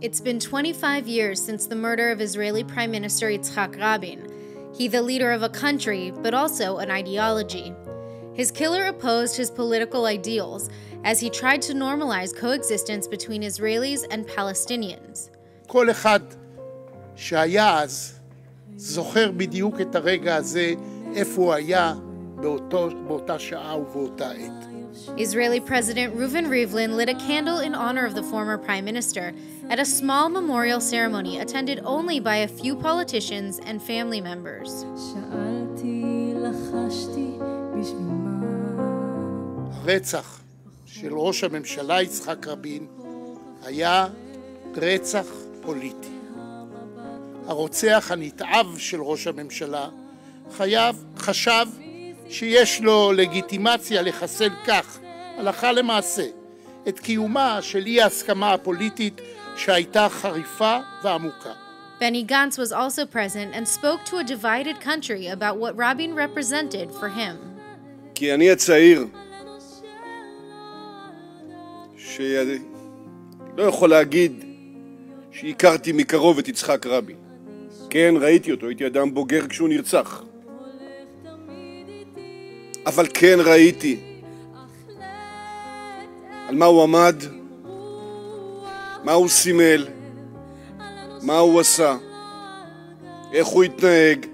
It's been 25 years since the murder of Israeli Prime Minister Yitzhak Rabin. He the leader of a country, but also an ideology. His killer opposed his political ideals as he tried to normalize coexistence between Israelis and Palestinians. כל אחד שהיה אז זוכר בדיוק את הרגע הזה, איפה הוא היה באותו, באותה שעה ובאותה עת. Israeli President Reuven Rivlin lit a candle in honor of the former prime minister at a small memorial ceremony attended only by a few politicians and family members. הרצח של ראש הממשלה יצחק רבין היה רצח פוליטי. הרוצח הנתעב של ראש הממשלה חייב, חשב שיש לו לגיטימציה לחסל כך, הלכה למעשה, את קיומה של אי ההסכמה הפוליטית שהייתה חריפה ועמוקה. Benny Gantz was also present and spoke to a divided country about what Rabin represented for him. כי אני הצעיר שלא יכול להגיד שהכרתי מקרוב את יצחק רבין. כן, ראיתי אותו, הייתי אדם בוגר כשהוא נרצח. אבל כן ראיתי על מה הוא עמד, מה הוא סימל, מה הוא עשה, איך הוא התנהג,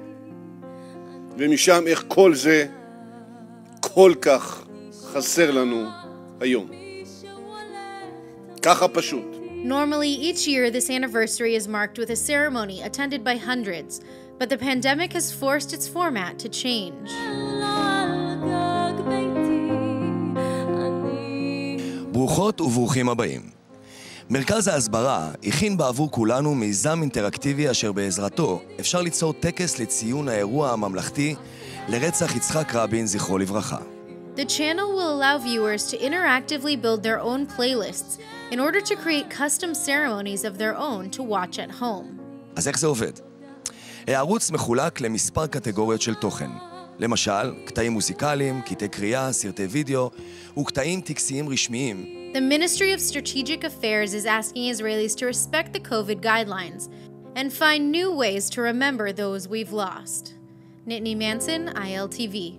ומשם איך כל זה כל כך חסר לנו היום. ככה פשוט. Normally, each year this anniversary is marked with a ceremony attended by hundreds, but the pandemic has forced its format to change. ברוכות וברוכים הבאים. מרכז ההסברה הכין בעבור כולנו מיזם אינטראקטיבי אשר בעזרתו אפשר ליצור טקס לציון האירוע הממלכתי לרצח יצחק רבין, זכרו לברכה. The channel will allow viewers to interactively build their own playlists in order to create custom ceremonies of their own to watch at home. אז איך זה עובד? הערוץ מחולק למספר קטגוריות של תוכן. למשל, קטעים מוזיקליים, קטעי קריאה, סרטי וידאו וקטעים טקסיים רשמיים. The Ministry of Strategic Affairs is asking Israelis to respect the COVID guidelines and find new ways to remember those we've lost. Nittany Manson, ILTV.